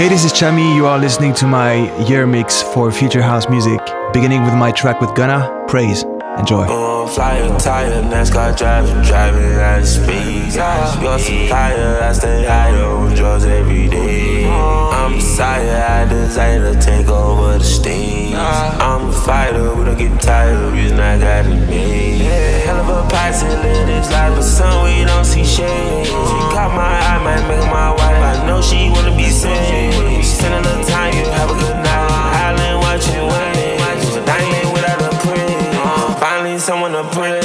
Hey, this is Tchami. You are listening to my year mix for future house music, beginning with my track with Gunna, Praise. Enjoy. Oh, tire, driving, driving at speed. Your supplier, I stay higher drugs every day. I'm desire to take over the stage. I'm a fighter, we don't get tired, reason I got it made. Hell of a pass in this life, but some we don't see shade. She caught my eye, might make my wife. I know she wanna be saved. Spend a time, you have a good night. Island watching wait. Diamond without a praise. Finally, someone to praise.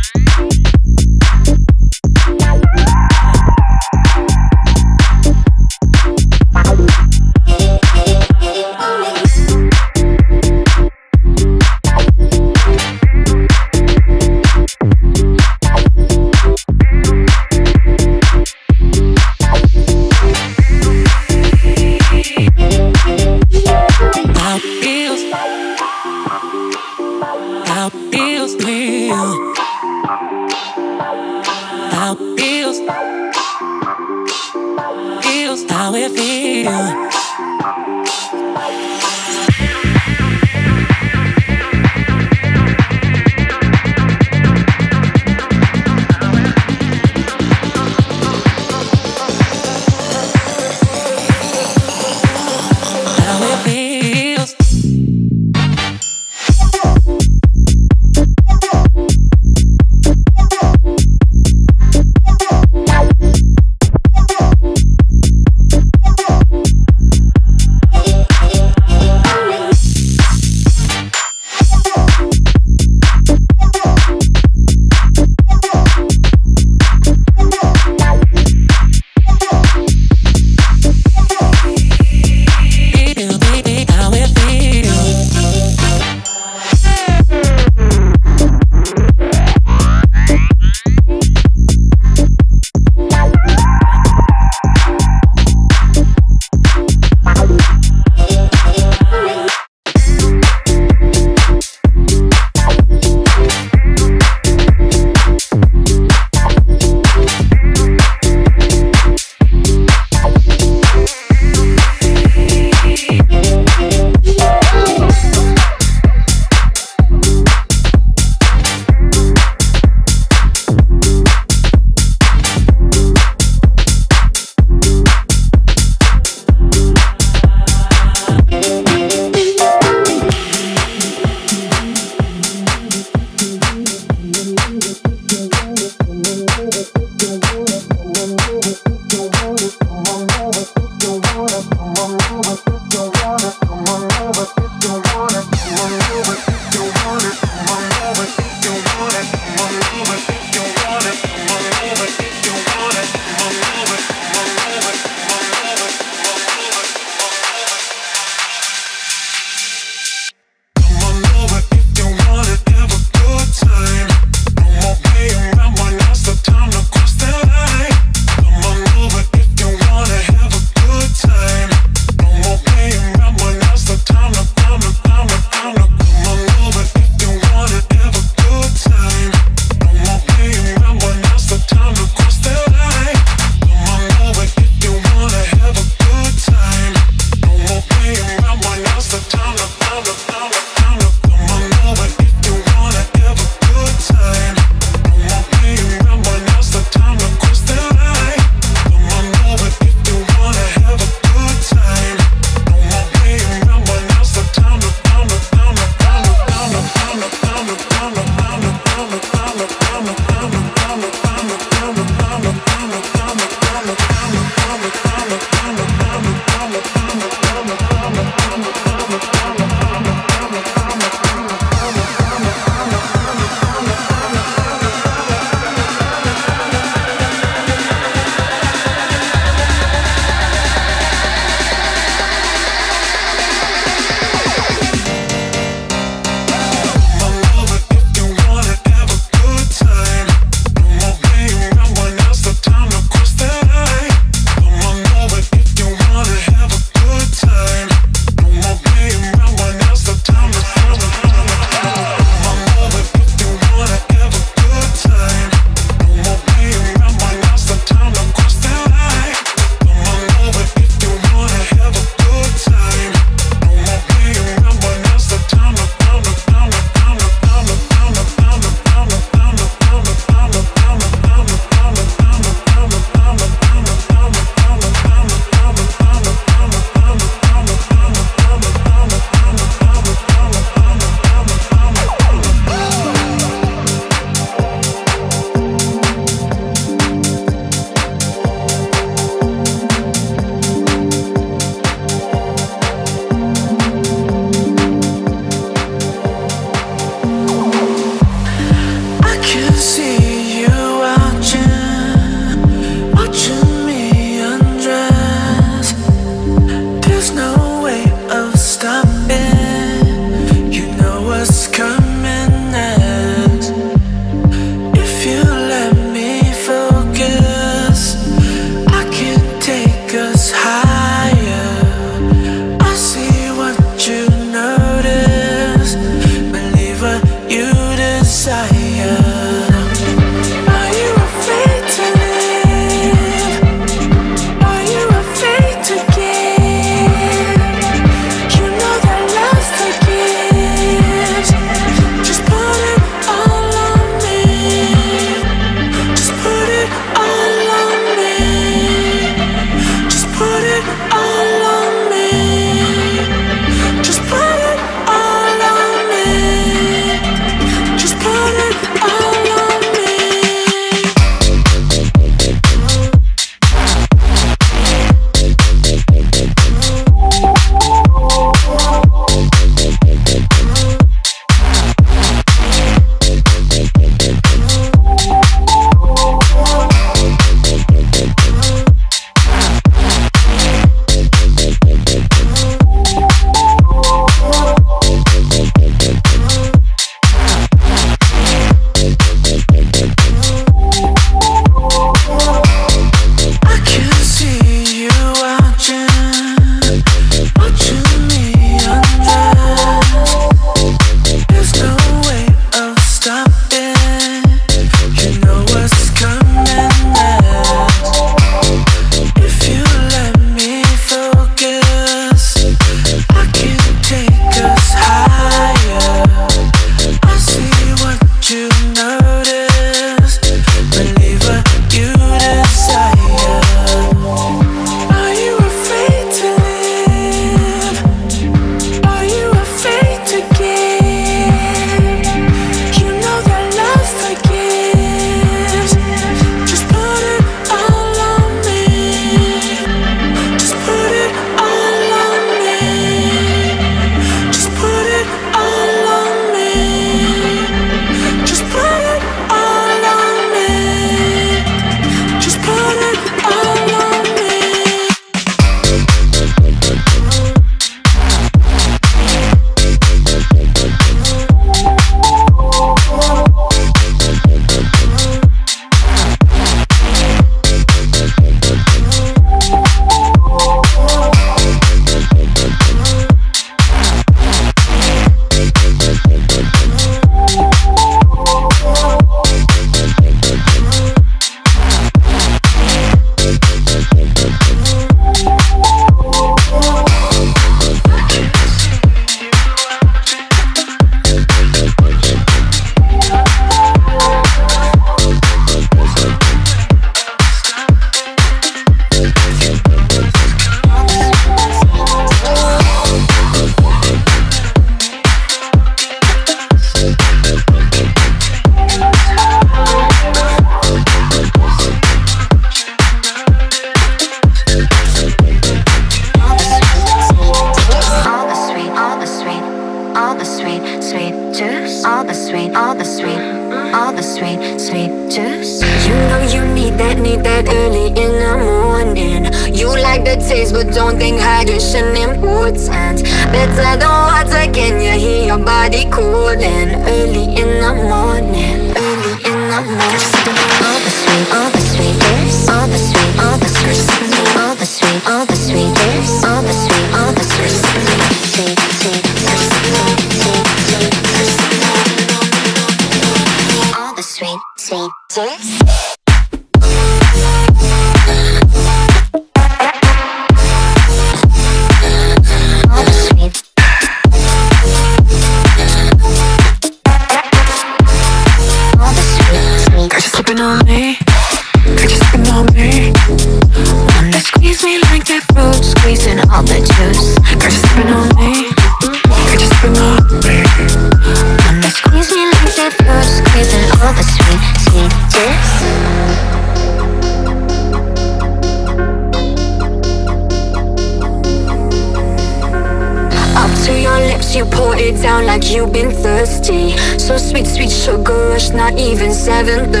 Even 7:30.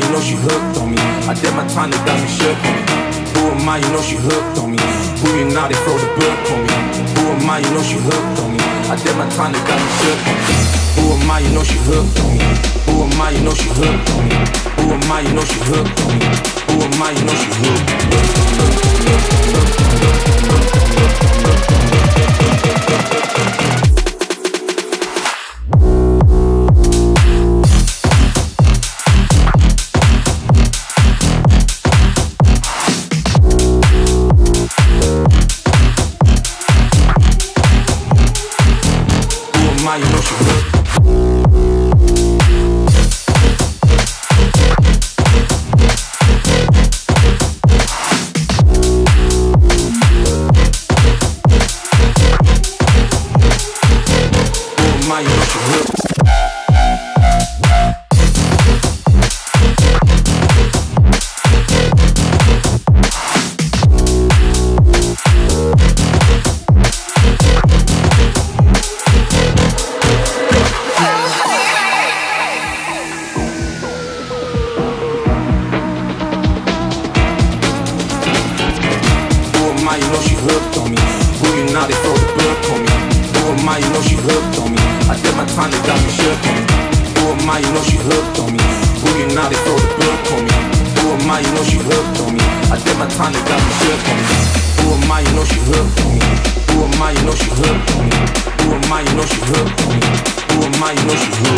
You know she hooked on me. I did my time, they got me shook on me. Who am I? You know she hooked on me. Who you now? They throw the book on me. Who am I? You know she hooked on me. I did my time, they got me shook on me. Who am I? You know she hooked on me. Who am I? You know she hooked on me. Who am I? You know she hooked on me. Who am I? You know she hooked. close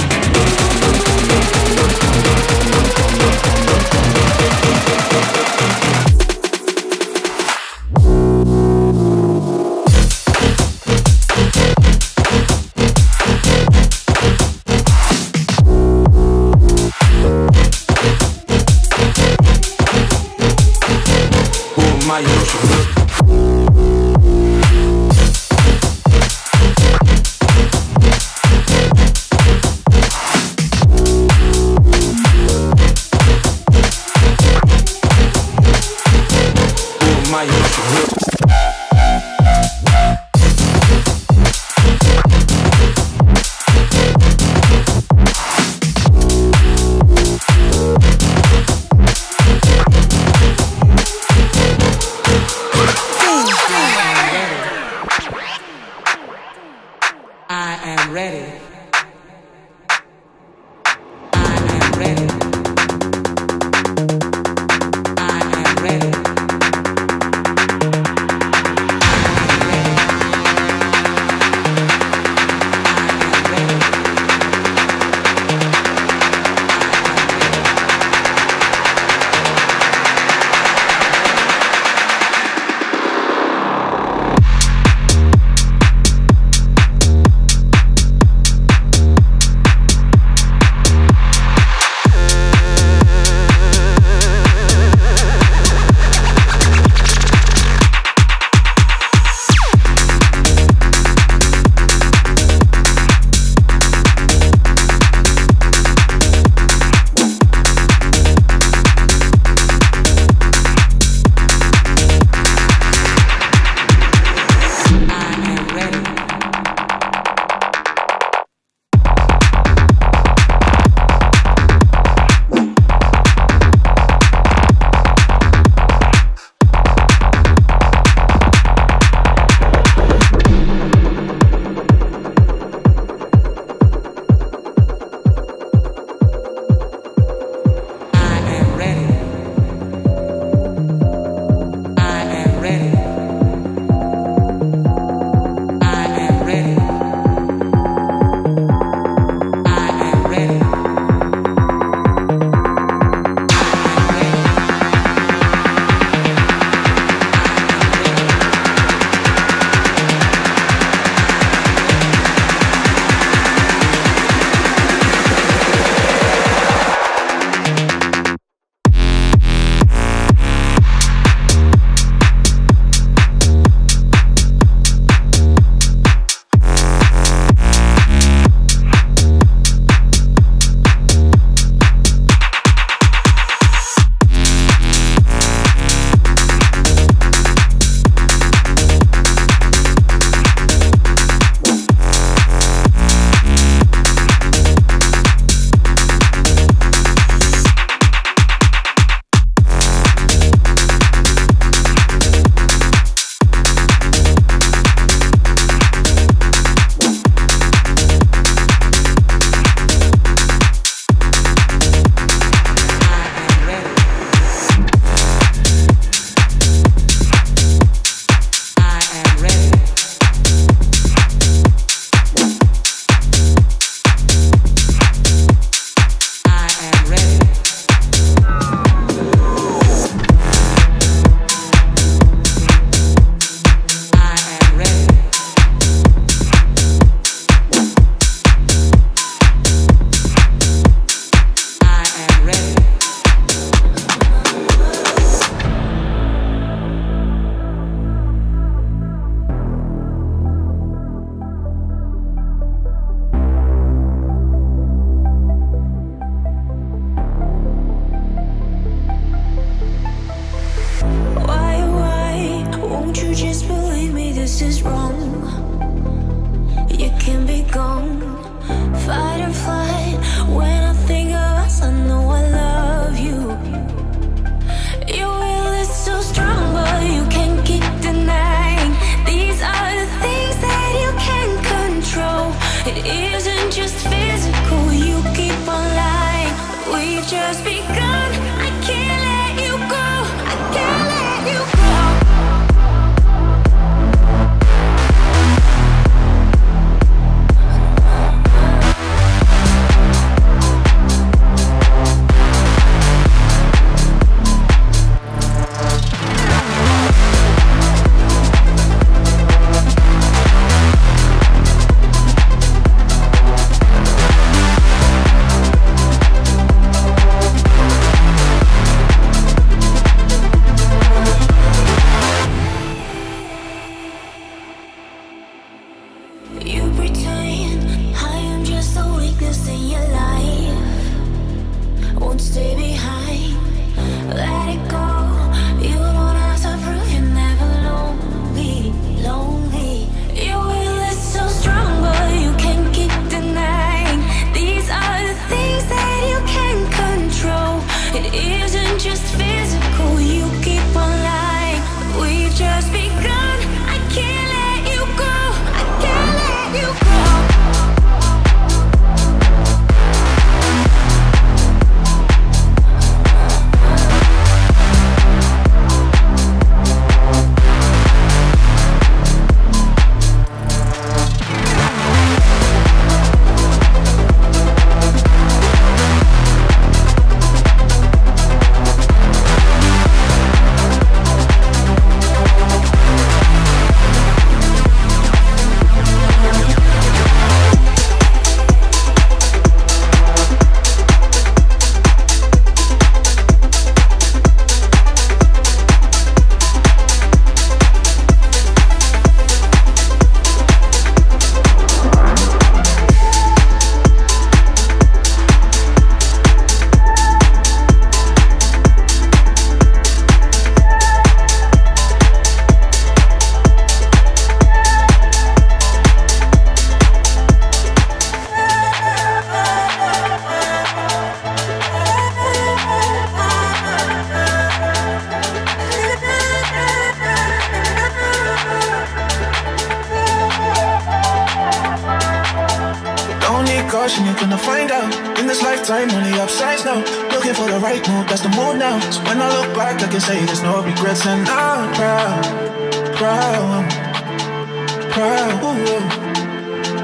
proud,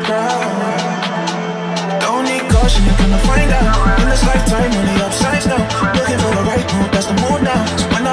proud. Don't need caution, you're gonna find out. In this lifetime, only upsides now. Looking for the right move, that's the mood now. So when